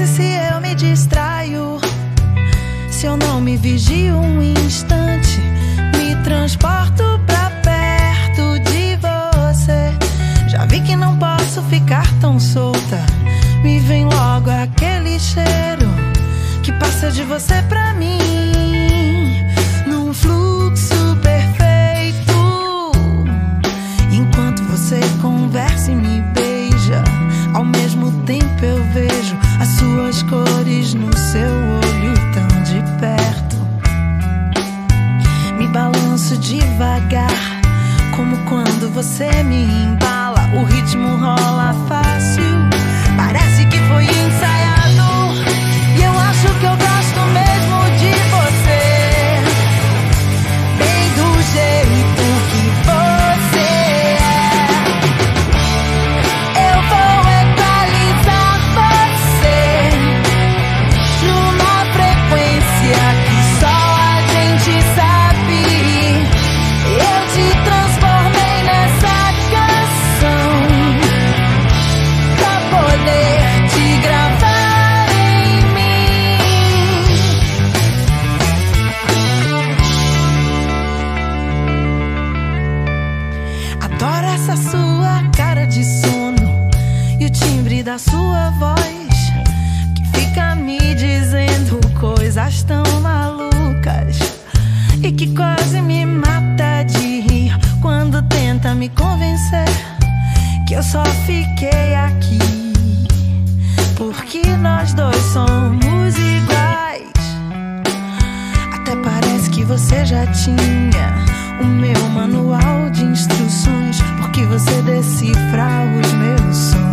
vezes se eu me distraio, se eu não me vigio um instante, me transporto pra perto de você. Já vi que não posso ficar tão solta. Me vem logo aquele cheiro que passa de você pra mim, num fluxo suas cores no seu olho tão de perto. Me balanço devagar, como quando você me embala. O ritmo rola fácil, da sua voz que fica me dizendo coisas tão malucas e que quase me mata de rir quando tenta me convencer que eu só fiquei aqui porque nós dois somos iguais. Até parece que você já tinha o meu manual de instruções porque você decifra os meus sonhos.